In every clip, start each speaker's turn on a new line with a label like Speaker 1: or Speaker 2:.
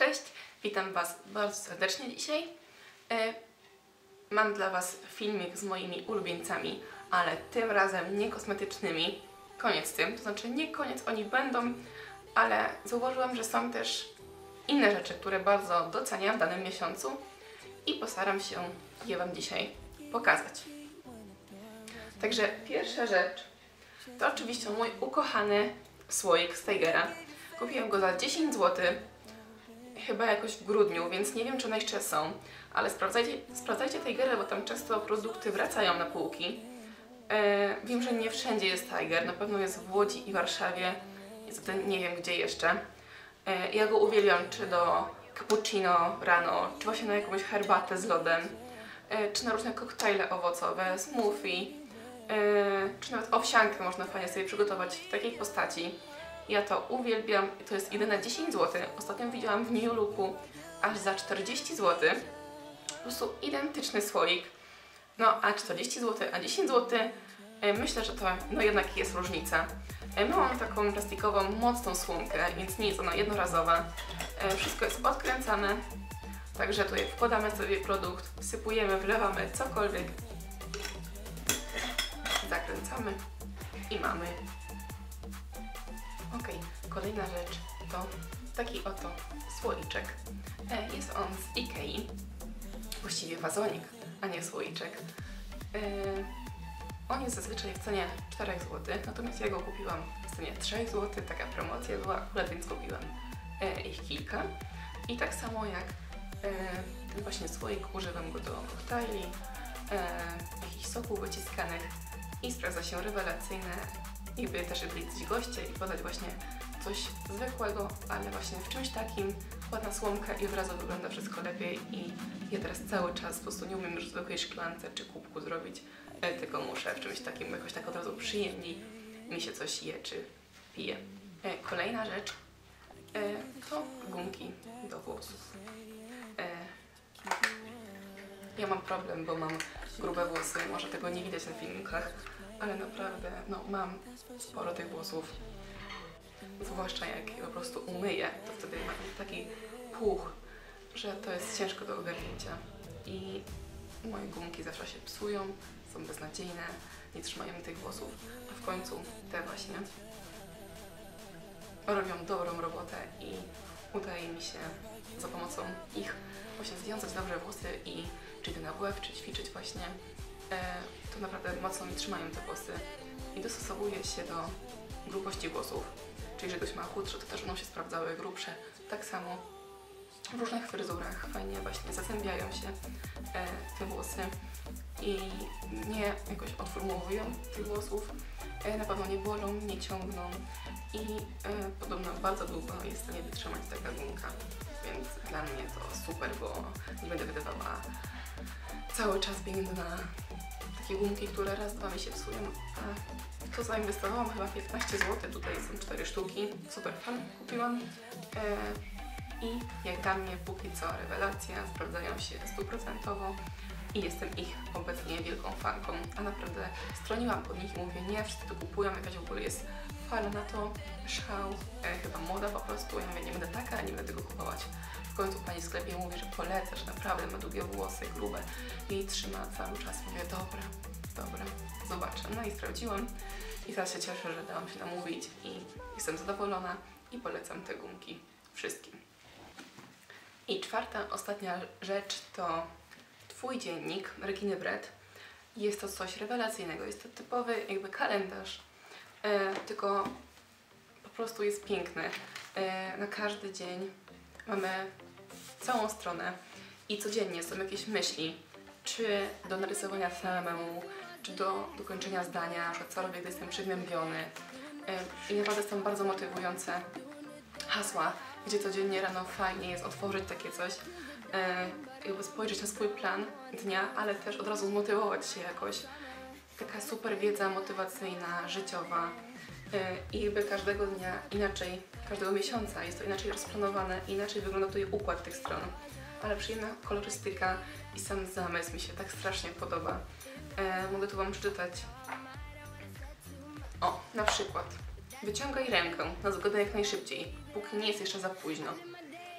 Speaker 1: Cześć, witam Was bardzo serdecznie dzisiaj. E, mam dla Was filmik z moimi ulubieńcami, ale tym razem nie kosmetycznymi. Koniec z tym, to znaczy nie koniec, oni będą, ale zauważyłam, że są też inne rzeczy, które bardzo doceniam w danym miesiącu i postaram się je Wam dzisiaj pokazać. Także pierwsza rzecz to oczywiście mój ukochany słoik z Tigera. Kupiłam go za 10 zł, chyba jakoś w grudniu, więc nie wiem czy one jeszcze są, ale sprawdzajcie, sprawdzajcie Tigery, bo tam często produkty wracają na półki. E, wiem, że nie wszędzie jest Tiger, na pewno jest w Łodzi i Warszawie, niestety nie wiem gdzie jeszcze. E, ja go uwielbiam, czy do cappuccino rano, czy właśnie na jakąś herbatę z lodem, e, czy na różne koktajle owocowe, smoothie, e, czy nawet owsiankę można fajnie sobie przygotować w takiej postaci. Ja to uwielbiam, to jest jedyne 10 zł. Ostatnio widziałam w New Looku aż za 40 zł. Po prostu identyczny słoik. No a 40 zł, a 10 zł, e, myślę, że to no jednak jest różnica. E, My mamy taką plastikową, mocną słomkę, więc nie jest ona jednorazowa. E, Wszystko jest odkręcane, także tutaj wkładamy sobie produkt, wsypujemy, wlewamy cokolwiek, zakręcamy i mamy. Kolejna rzecz to taki oto słoiczek. E, Jest on z Ikei, właściwie wazonik, a nie słoiczek. E, On jest zazwyczaj w cenie 4 zł, natomiast ja go kupiłam w cenie 3 zł, taka promocja była akurat, więc kupiłam e, ich kilka. I tak samo jak ten właśnie słoik, używam go do koktajli, jakichś soków wyciskanych i sprawdza się rewelacyjne, jakby też byli jacyś goście i podać właśnie coś zwykłego, ale właśnie w czymś takim, ładna słomka i od razu wygląda wszystko lepiej i ja teraz cały czas po prostu nie umiem już w zwykłej szklance czy kubku zrobić, e, tylko muszę w czymś takim jakoś tak od razu przyjemniej mi się coś je czy pije. E, Kolejna rzecz e, to gumki do włosów. Ja mam problem, bo mam grube włosy, może tego nie widać na filmikach, ale naprawdę no, mam sporo tych włosów. Zwłaszcza jak je po prostu umyję, to wtedy mam taki puch, że to jest ciężko do ogarnięcia. I moje gumki zawsze się psują, są beznadziejne, nie trzymają mi tych włosów, a w końcu te właśnie robią dobrą robotę i udaje mi się za pomocą ich właśnie związać dobrze włosy i czy idę na łeb, czy ćwiczyć właśnie, e, to naprawdę mocno mi trzymają te włosy i dostosowuje się do grubości włosów. Czyli jeżeli ktoś ma chudsze, to też będą się sprawdzały grubsze. Tak samo w różnych fryzurach fajnie właśnie zazębiają się e, te włosy i nie jakoś odformułują tych włosów. E, na pewno nie bolą, nie ciągną i e, podobno bardzo długo jest w stanie wytrzymać taka gumka. Więc dla mnie to super, bo nie będę wydawała cały czas pieniędzy na takie gumki, które raz, dwa mi się psują. To zainwestowałam chyba 15 zł, tutaj są 4 sztuki. Super fan kupiłam. E, I jak dla mnie póki co rewelacja, sprawdzają się stuprocentowo i jestem ich obecnie wielką fanką, a naprawdę stroniłam pod nich i mówię, nie, wszyscy to kupują, jakaś w ogóle jest fala na to, szał, e, chyba moda po prostu, ja mówię, nie będę taka, nie będę tego kupować. W końcu pani w sklepie mówi, że polecasz, naprawdę ma długie włosy, grube, jej trzyma cały czas, mówię, dobra, dobra, zobaczę. No i sprawdziłam i teraz się cieszę, że dałam się namówić i jestem zadowolona i polecam te gumki wszystkim. I czwarta, ostatnia rzecz to Twój dziennik Reginy Brett. Jest to coś rewelacyjnego, jest to typowy jakby kalendarz, tylko po prostu jest piękny. E, na każdy dzień mamy całą stronę i codziennie są jakieś myśli, czy do narysowania samemu, czy do dokończenia zdania, przykład co robię, gdy jestem przygnębiony. E, I naprawdę są bardzo motywujące hasła, gdzie codziennie rano fajnie jest otworzyć takie coś, e, jakby spojrzeć na swój plan dnia, ale też od razu zmotywować się jakoś. Taka super wiedza motywacyjna, życiowa e, i jakby każdego dnia inaczej, każdego miesiąca jest to inaczej rozplanowane, inaczej wygląda tutaj układ tych stron. Ale przyjemna kolorystyka i sam zamysł mi się tak strasznie podoba. E, mogę tu Wam przeczytać. O, na przykład. Wyciągaj rękę na zgodę jak najszybciej, póki nie jest jeszcze za późno.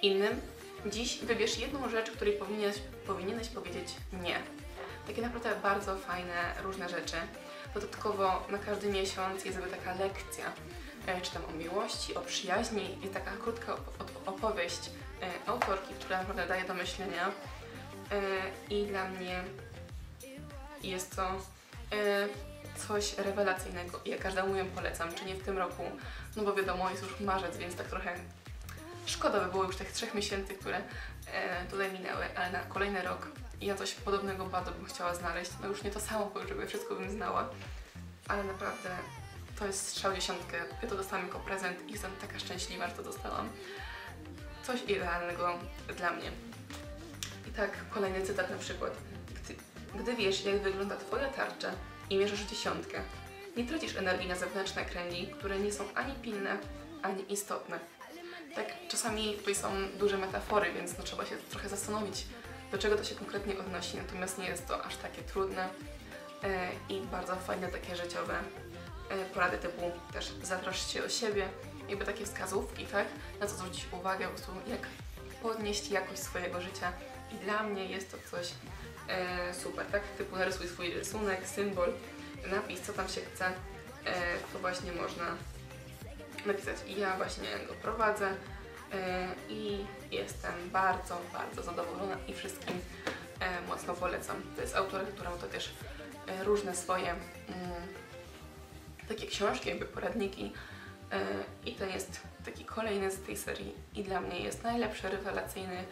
Speaker 1: innym. Dziś wybierz jedną rzecz, której powinieneś, powinieneś powiedzieć nie. Takie naprawdę bardzo fajne, różne rzeczy. Dodatkowo na każdy miesiąc jest jakby taka lekcja, e, czy tam o miłości, o przyjaźni. Jest taka krótka op- opowieść e, autorki, która naprawdę daje do myślenia. E, I dla mnie jest to coś rewelacyjnego. Ja każdemu ją polecam, czy nie w tym roku, no bo wiadomo, jest już marzec, więc tak trochę szkoda by było już tych trzech miesięcy, które tutaj minęły, ale na kolejny rok ja coś podobnego bardzo bym chciała znaleźć. No już nie to samo, jakby wszystko bym znała, ale naprawdę to jest strzał dziesiątkę. Ja to dostałam jako prezent i jestem taka szczęśliwa, że to dostałam. Coś idealnego dla mnie. I tak, kolejny cytat na przykład. Gdy, gdy wiesz, jak wygląda Twoja tarcza i mierzysz dziesiątkę, nie tracisz energii na zewnętrzne kręgi, które nie są ani pilne, ani istotne. Tak, czasami tutaj są duże metafory, więc no, trzeba się trochę zastanowić, do czego to się konkretnie odnosi, natomiast nie jest to aż takie trudne e, i bardzo fajne takie życiowe e, porady typu też zatroszcz się o siebie, jakby takie wskazówki, tak, na co zwrócić uwagę, po prostu jak podnieść jakość swojego życia. I dla mnie jest to coś e, super, tak, typu narysuj swój rysunek, symbol, napis, co tam się chce, to właśnie można napisać. I ja właśnie go prowadzę i bardzo, bardzo zadowolona i wszystkim e, mocno polecam. To jest autorka, która ma to też e, różne swoje mm, takie książki, jakby poradniki e, i to jest taki kolejny z tej serii i dla mnie jest najlepszy, rewelacyjny.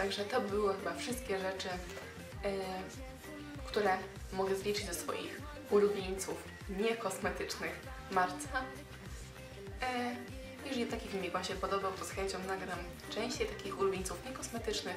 Speaker 1: Także to były chyba wszystkie rzeczy, e, które mogę zliczyć do swoich ulubieńców niekosmetycznych marca. E, jeżeli taki filmik Wam się podobał, to z chęcią nagram częściej takich ulubieńców niekosmetycznych.